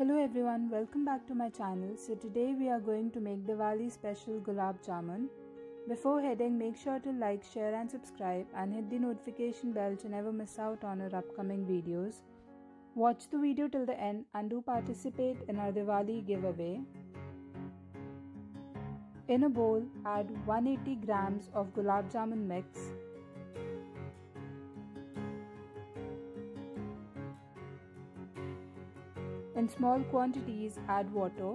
Hello everyone, welcome back to my channel. So today we are going to make Diwali special gulab jamun. Before heading, make sure to like, share and subscribe and hit the notification bell to never miss out on our upcoming videos. Watch the video till the end and do participate in our Diwali giveaway. In a bowl, add 180 grams of gulab jamun mix In small quantities, add water,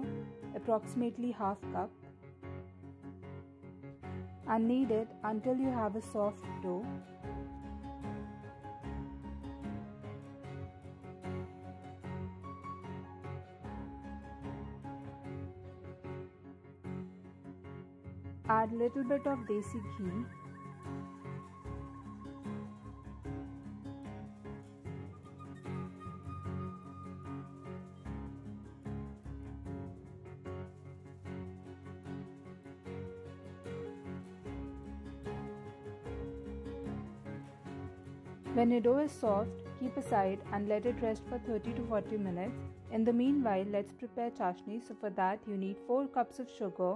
approximately half cup, and knead it until you have a soft dough. Add little bit of desi ghee When your dough is soft, keep aside and let it rest for 30 to 40 minutes. In the meanwhile, let's prepare chashni. So for that, you need 4 cups of sugar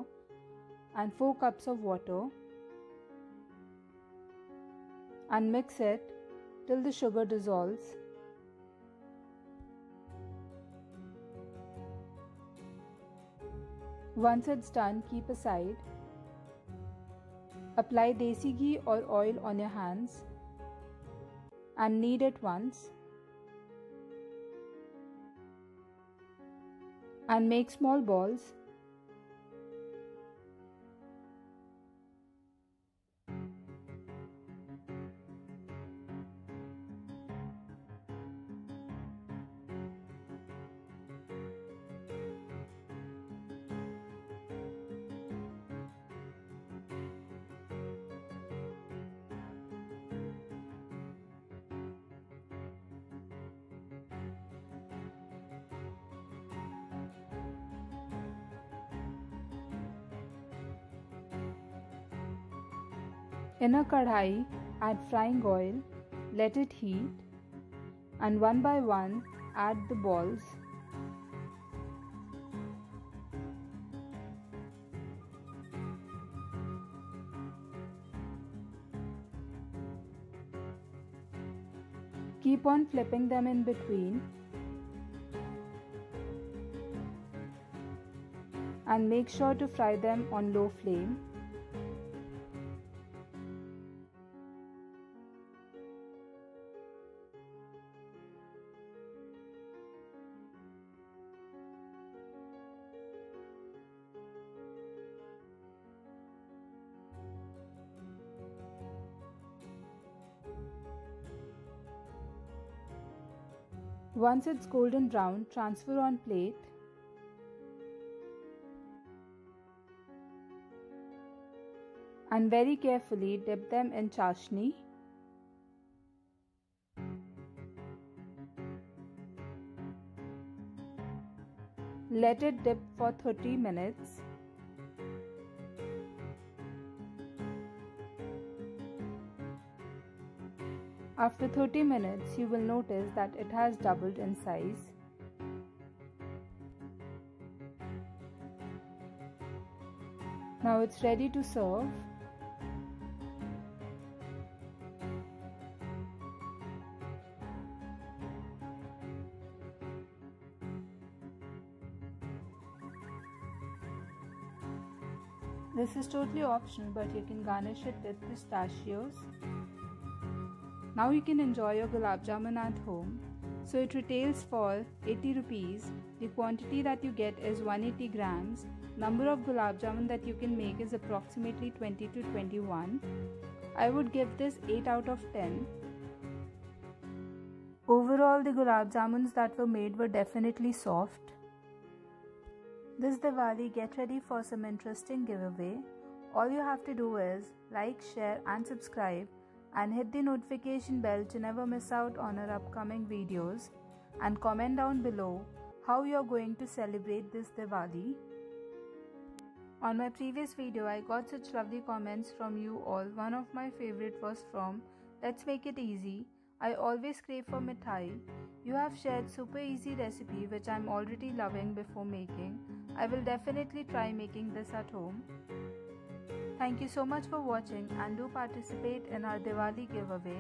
and 4 cups of water and mix it till the sugar dissolves. Once it's done, keep aside. Apply desi ghee or oil on your hands and knead it once and make small balls In a kadhai, add frying oil, let it heat, and one by one add the balls. Keep on flipping them in between and make sure to fry them on low flame. Once it's golden brown, transfer on plate. And very carefully dip them in chashni. Let it dip for 30 minutes. After 30 minutes, you will notice that it has doubled in size. Now it's ready to serve. This is totally optional but you can garnish it with pistachios. Now you can enjoy your gulab jamun at home. So it retails for 80 rupees. The quantity that you get is 180 grams. Number of gulab jamun that you can make is approximately 20 to 21. I would give this 8 out of 10. Overall, the gulab jamuns that were made were definitely soft. This Diwali, get ready for some interesting giveaway. All you have to do is like, share, and subscribe and hit the notification bell to never miss out on our upcoming videos and comment down below how you're going to celebrate this Diwali. On my previous video, I got such lovely comments from you all. One of my favorite was from Let's Make It Easy. I always crave for mithai. You have shared super easy recipe which I'm already loving before making. I will definitely try making this at home. Thank you so much for watching and do participate in our Diwali giveaway.